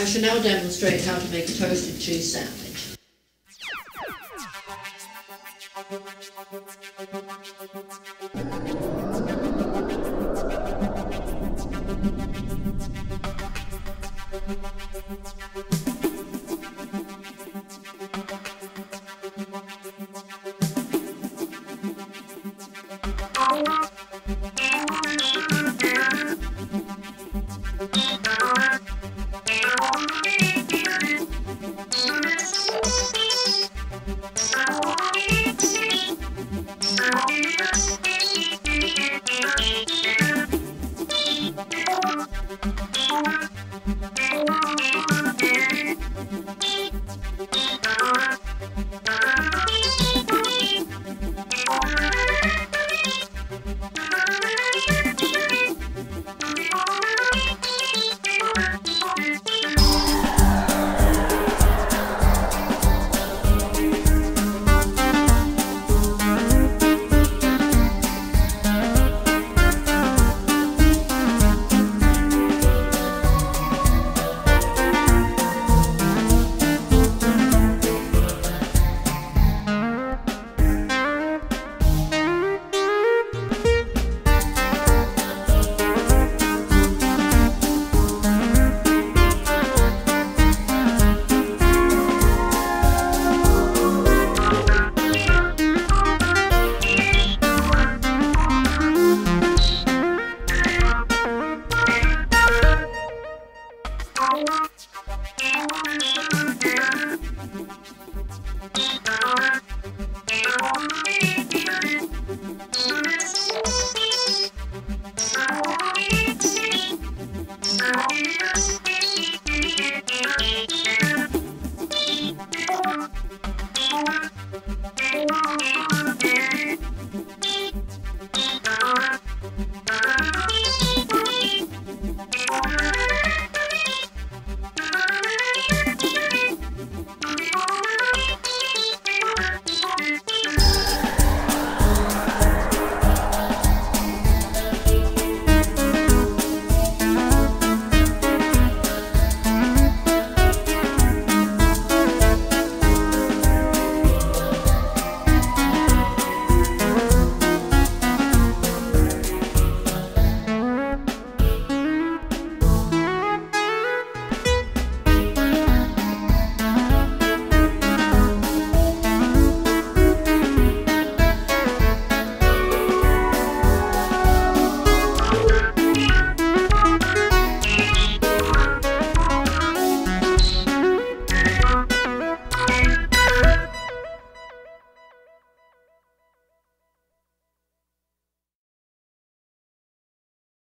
I shall now demonstrate how to make a toasted cheese sandwich.